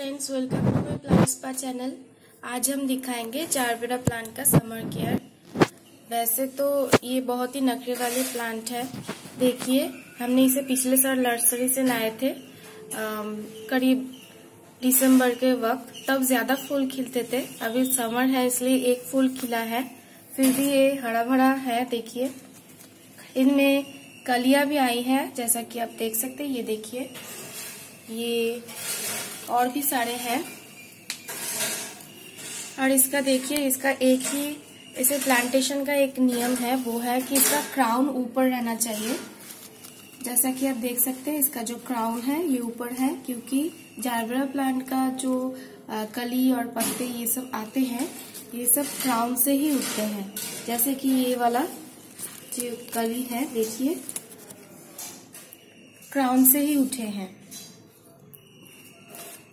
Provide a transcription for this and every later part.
Friends welcome to my plant spa channel आज हम दिखाएँगे जारबेरा प्लांट का समर केयर वैसे तो ये बहुत ही नखरे वाले प्लांट है। देखिए, हमने इसे पिछले साल नर्सरी से लाए थे करीब दिसंबर के वक्त। तब ज़्यादा फूल खिलते थे। अभी समर है, इसलिए एक फूल खिला है। फिर भी ये हरा भरा है, देखिए। इनमें कलियाँ भी आई है, जैसा कि आप देख सकते हैं। ये देखिए, ये और भी सारे हैं। और इसका देखिए, इसका एक ही, इसे प्लांटेशन का एक नियम है, वो है कि इसका क्राउन ऊपर रहना चाहिए। जैसा कि आप देख सकते हैं, इसका जो क्राउन है, ये ऊपर है, क्योंकि जारबरा प्लांट का जो कली और पत्ते ये सब आते हैं, ये सब क्राउन से ही उठते हैं। जैसे कि ये वाला जो कली है, देखिए क्राउन से ही उठे हैं।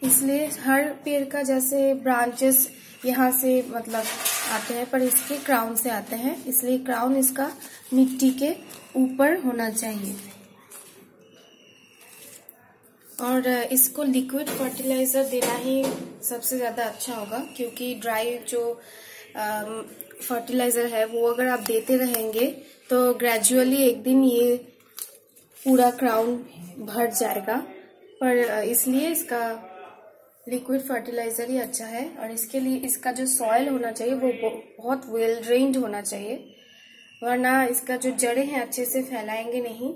इसलिए हर पेड़ का जैसे ब्रांचेस यहाँ से मतलब आते हैं, पर इसके क्राउन से आते हैं। इसलिए क्राउन इसका मिट्टी के ऊपर होना चाहिए। और इसको लिक्विड फर्टिलाइज़र देना ही सबसे ज़्यादा अच्छा होगा, क्योंकि ड्राई जो फर्टिलाइज़र है, वो अगर आप देते रहेंगे तो ग्रेजुअली एक दिन ये पूरा क्राउन भर जाएगा। पर इसलिए इसका लिक्विड फर्टिलाइज़र ही अच्छा है और इसके लिए इसका जो सॉयल होना चाहिए, वो बहुत वेल ड्रेन्ड होना चाहिए, वरना इसका जो जड़े हैं अच्छे से फैलाएँगे नहीं।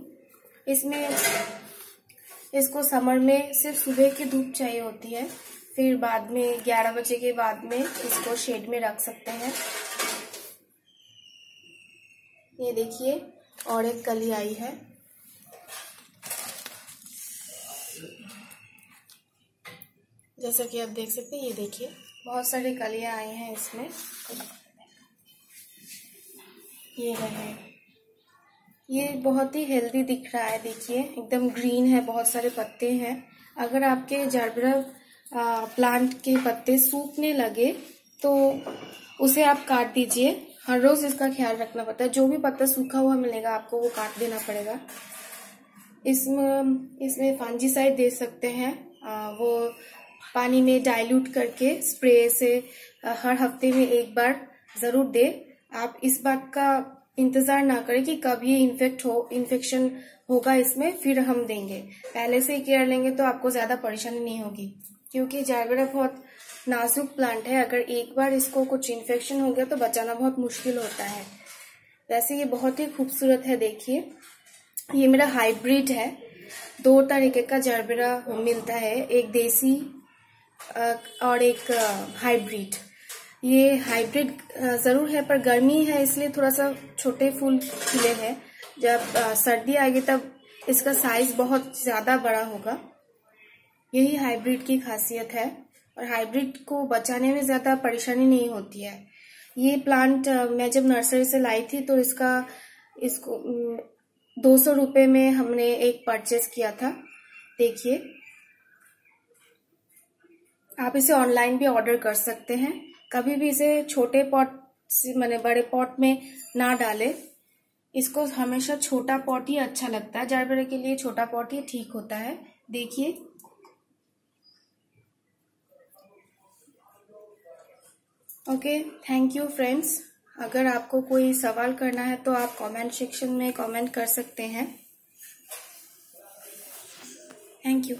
इसमें, इसको समर में सिर्फ़ सुबह की धूप चाहिए होती है, फिर बाद में 11 बजे के बाद में इसको शेड में रख सकते हैं। ये देखिए, और एक कली आई है। जैसा कि आप देख सकते हैं ये देखिए। बहुत सारे कलियाँ आई हैं इसमें। ये है। ये बहुत ही हेल्दी दिख रहा है देखिए। एकदम ग्रीन है बहुत सारे पत्ते हैं। अगर आपके जारबरा प्लांट के पत्ते सूखने लगे तो उसे आप काट दीजिए। हर रोज इसका ख्याल रखना पड़ता है। जो भी पत्ता सूखा हुआ मिलेगा आपको वो काट देना पड़ेगा। इसमें इसमें फांजीसाइड दे सकते हैं। आ, वो पानी में डाइल्यूट करके स्प्रे से हर हफ़्ते में एक बार ज़रूर दे। आप इस बात का इंतज़ार ना करें कि कब ये इन्फेक्ट हो इन्फेक्शन होगा इसमें, फिर हम देंगे। पहले से ही केयर लेंगे तो आपको ज़्यादा परेशानी नहीं होगी, क्योंकि जागरा बहुत नाजुक प्लांट है। अगर एक बार इसको कुछ इन्फेक्शन हो गया तो बचाना बहुत मुश्किल होता है। वैसे ये बहुत ही खूबसूरत है, देखिए। ये मेरा हाइब्रिड है। दो तरीके का जरबेरा मिलता है। एक देसी और एक हाइब्रिड ये हाइब्रिड ज़रूर है, पर गर्मी है, इसलिए थोड़ा सा छोटे फूल खिले हैं। जब सर्दी आएगी, तब इसका साइज़ बहुत ज़्यादा बड़ा होगा। यही हाइब्रिड की खासियत है, और हाइब्रिड को बचाने में ज़्यादा परेशानी नहीं होती है। ये प्लांट मैं जब नर्सरी से लाई थी तो इसका, इसको दो सौ रुपये में हमने एक परचेस किया था। देखिए आप इसे ऑनलाइन भी ऑर्डर कर सकते हैं। कभी भी इसे छोटे पॉट मैंने बड़े पॉट में ना डालें। इसको हमेशा छोटा पॉट ही अच्छा लगता है। जानवर के लिए छोटा पॉट ही ठीक होता है। देखिए। ओके थैंक यू फ्रेंड्स अगर आपको कोई सवाल करना है तो आप कमेंट सेक्शन में कमेंट कर सकते हैं। Thank you